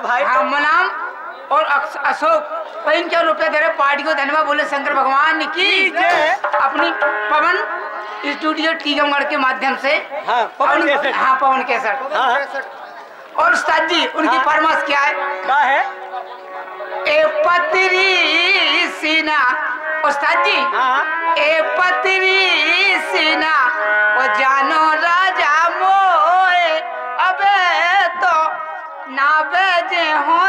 भाई हाँ और अक्स- अशोक पैन क्या रुपया दे रहे पार्टी को धन्यवाद बोले शंकर भगवान की अपनी पवन स्टूडियो टीकमगढ़ के माध्यम से। हाँ, पवन और- हाँ पवन कैसेट। हाँ और उस्ताद जी उनकी हाँ। फरमाइश क्या है? क्या है? ए पतरी सीना। उस्ताद जी हाँ। ए पतरी सीना। ओ जानो राजा ना बजे होती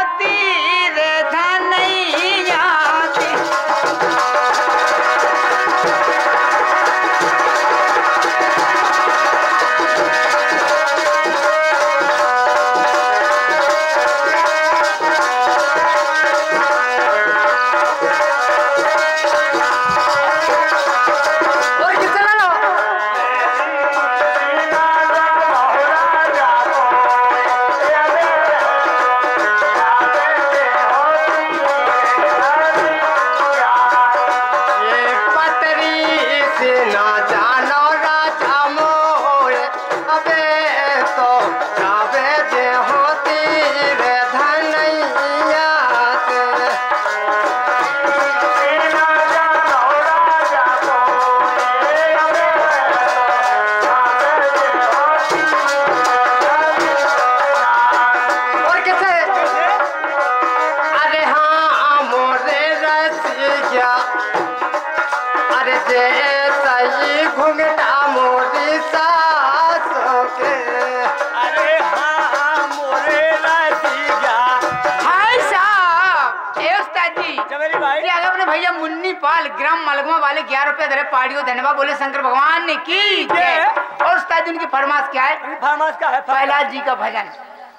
भाई। आगे अपने भैया मुन्नी पाल ग्राम मलगवा वाले ग्यारह रुपए दे रहे पार्टी धन्यवाद बोले शंकर भगवान ने की। और उस्ताद उनकी फरमाइश क्या है? फरमास का है? प्रहलाद जी का भजन।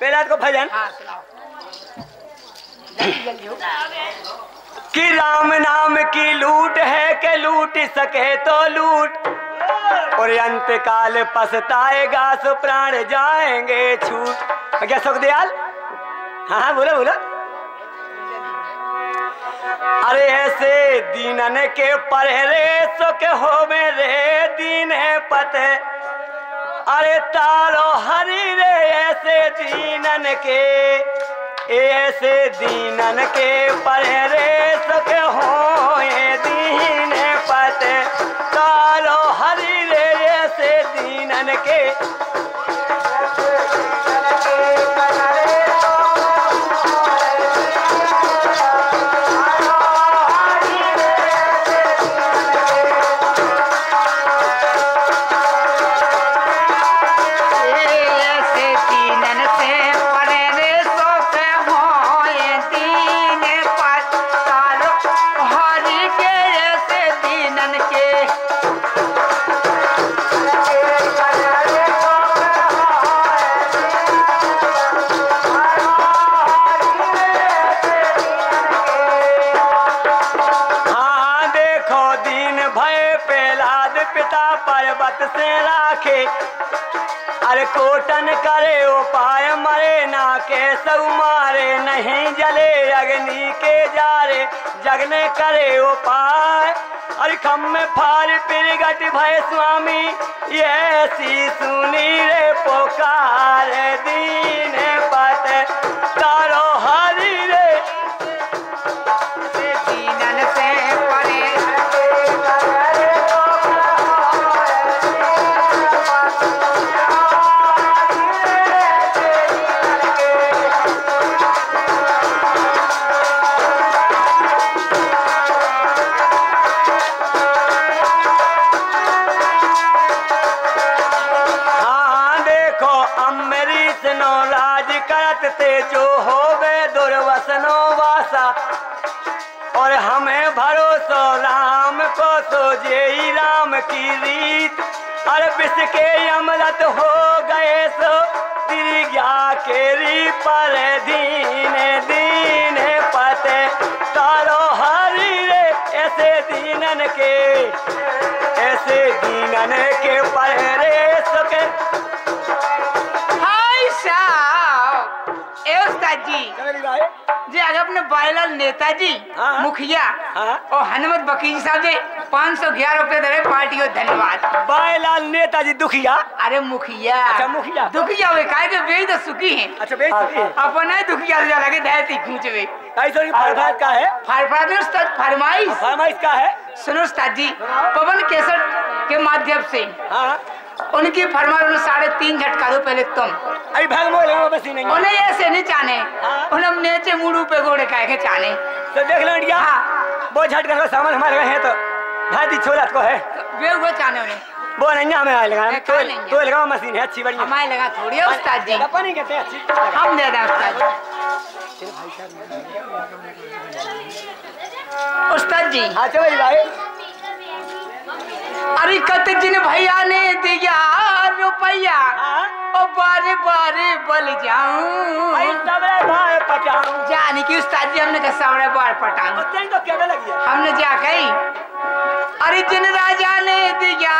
पहला को भजन? हाँ सुनाओ। हो कि राम नाम की लूट है के लूट सके तो लूट। और अंत काल पछताएगा सो प्राण जाएँगे छूट। क्या सुखदयाल हाँ हाँ बोलो बोलो। अरे ऐसे दीनन के परे सो के हो मेरे दीन पते अरे तारो हरी रे, ऐसे दीनन के ऐसे दीनन के परे सके हो ये दीन पते तारो हरी रे, ऐसे दीनन के पर्वत से राखे अरे कोटन करे उपाय मरे ना के सब मारे, नहीं जले अग्नि के जारे। जगने करे उपाय अरे खम में फार पिरगट भय स्वामी। ये ऐसी सुनी रे पुकार दीन पत राज करत ते जो होवे दुर्वसनो वासा, और हमें भरोसो राम को सो जेई राम की रीत। और के अमृत हो गए सो तिरिया केरी पर दीन दीन पते। तारो हरि रे, ऐसे दीनन के, ऐसे दीनन के पहरे सके। हाय साहब उस्ताद जी जे आगे अपने बायलाल नेताजी हाँ। मुखिया हाँ। और हनुमत बकीर साहब जी पाँच सौ ग्यारह रुपये दे रहे पार्टी को धन्यवाद। बायलाल नेताजी दुखिया? अरे मुखिया। अच्छा, मुखिया। दुखिया वे काहे के बेच तो सुखी है। अच्छा है। अपन है दुखिया से लगे दहती खूंच वे ढाई सौ की है? फरफरा में उस्ताद फरमाइश। फरमाइश का है? सुनो उस्ताद जी पवन केसर के माध्यम से हाँ। उनकी फरमाइश उन्हें साढ़े तीन झटका दो पहले तुम अभी भाग मोल बसी नहीं। उन्हें ऐसे नहीं चाहने। हाँ। उन्हें नीचे मुड़ू पे गोड़े काहे के चाहने। तो देख लो इंडिया वो झटकन का सामान हमारे लगे है तो ढाई छोला को है। वे वो चाहने उन्हें। वो नहीं हमें आए लगा तो तो लगा मशीन है अच्छी बढ़िया। हमारे लगा थोड़ी है उस्ताद। जी पानी कहते हैं अच्छी। हम दे दें उस्ताद जी उस्ताद। जी हाँ चलो भाई। अरे कत दिन भैया ने दिया रुपया। हाँ? ओ बारे बारे बल जाऊँ। भाई सबरे भाई पटाऊं जाने की उस्ताद जी हमने कहा सावरे बार पटाऊं। और तेरी तो क्या लगी है। हमने जा कही अरे जिन राजा ने दिया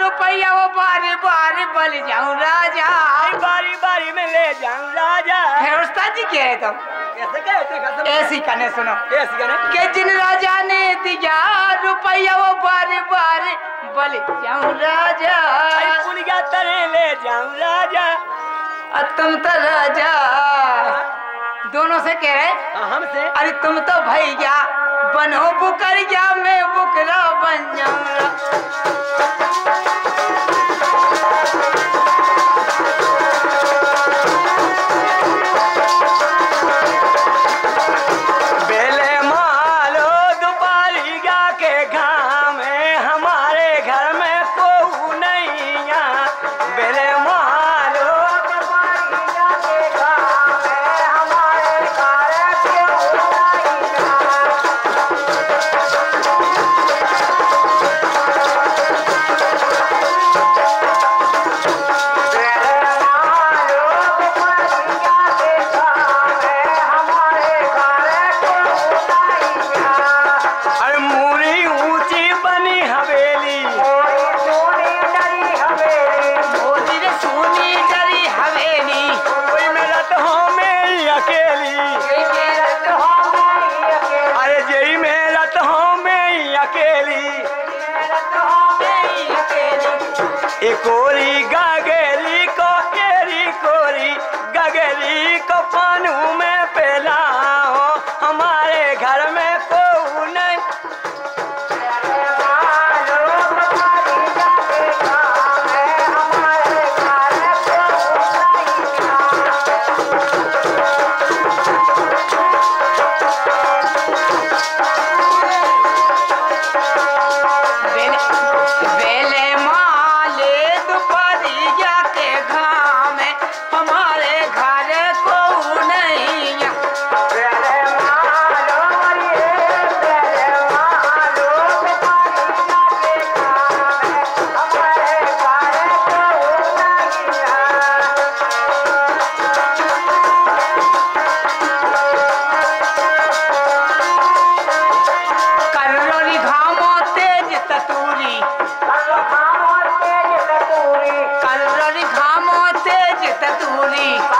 रुपया वो बारे बारे बल जाऊँ राजा। आई बारी बारी में ले जाऊँ राजा। फिर उस्ताद जी कह रहे तुम कैसे कहते कसम ऐसी कहने सुनो। कैसे कहने? के जिन राजा ने दिया रुपया वो बल जाऊँ राजा। पुलिया तरे ले जाऊँ राजा। तुम तो राजा। दोनों से कह रहे हाँ, हमसे। अरे तुम तो भैया बनो बुकरिया मैं बुकरा बन जाऊँगा? ए कोरी गगेली Catholic.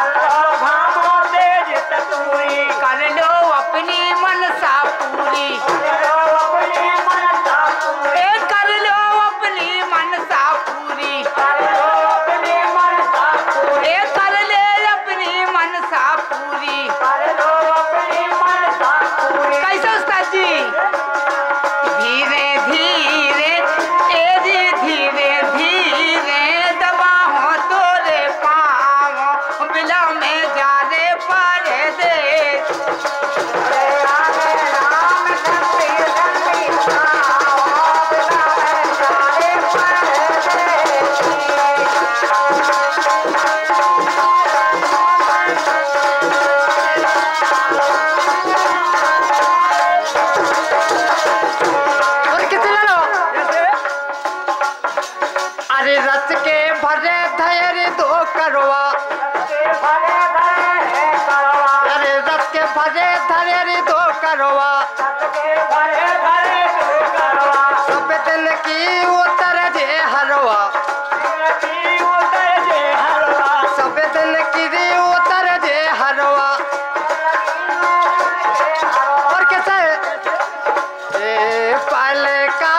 करवा अरे रस के भरे धैर्य दो करवा सब दिन की उतर जे हरवा। सब दिन की उतर जे हरवा। और कैसे? ए का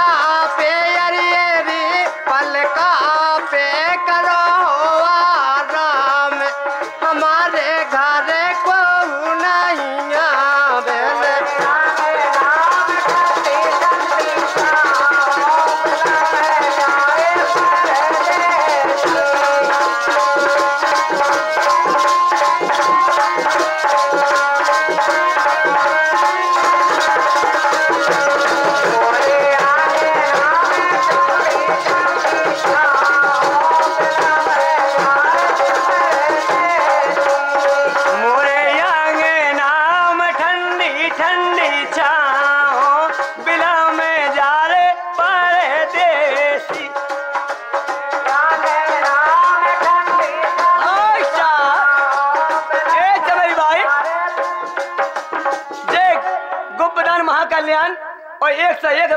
कल्याण और एक से एक